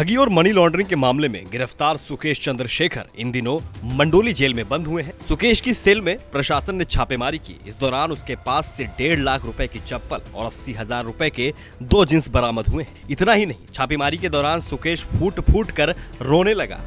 ठगी और money laundering के मामले में गिरफ़्तार सुकेश चंद्रशेखर इन दिनों मंडोली जेल में बंद हुए हैं। सुकेश की सेल में प्रशासन ने छापेमारी की। इस दौरान उसके पास से डेढ़ लाख रुपए की चप्पल और अस्सी हज़ार रूपए के दो जींस बरामद हुए हैं। इतना ही नहीं, छापेमारी के दौरान सुकेश फूट फूट कर रोने लगा।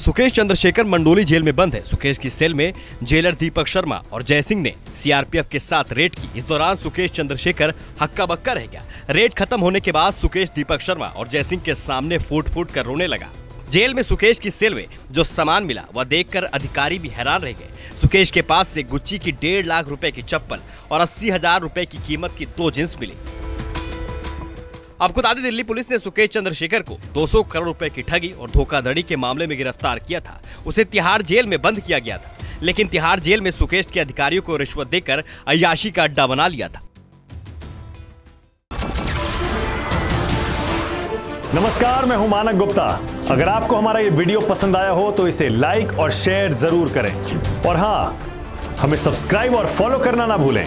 सुकेश चंद्रशेखर मंडोली जेल में बंद है। सुकेश की सेल में जेलर दीपक शर्मा और जय सिंह ने सीआरपीएफ के साथ रेड की। इस दौरान सुकेश चंद्रशेखर हक्का बक्का रह गया। रेड खत्म होने के बाद सुकेश दीपक शर्मा और जय सिंह के सामने फूट फूट कर रोने लगा। जेल में सुकेश की सेल में जो सामान मिला, वह देखकर अधिकारी भी हैरान रह गए। सुकेश के पास से गुच्ची की डेढ़ लाख रुपए की चप्पल और अस्सी हज़ार रुपए की कीमत की दो जींस मिली। आपको बता दें दिल्ली पुलिस ने सुकेश चंद्रशेखर को 200 करोड़ रुपए की ठगी और धोखाधड़ी के मामले में गिरफ़्तार किया था। उसे तिहाड़ जेल में बंद किया गया था, लेकिन तिहाड़ जेल में सुकेश के अधिकारियों को रिश्वत देकर अयाशी का अड्डा बना लिया था। नमस्कार, मैं हूँ मानक गुप्ता। अगर आपको हमारा ये वीडियो पसंद आया हो तो इसे लाइक और शेयर ज़रूर करें। और हाँ हमें सब्सक्राइब और फॉलो करना ना भूलें।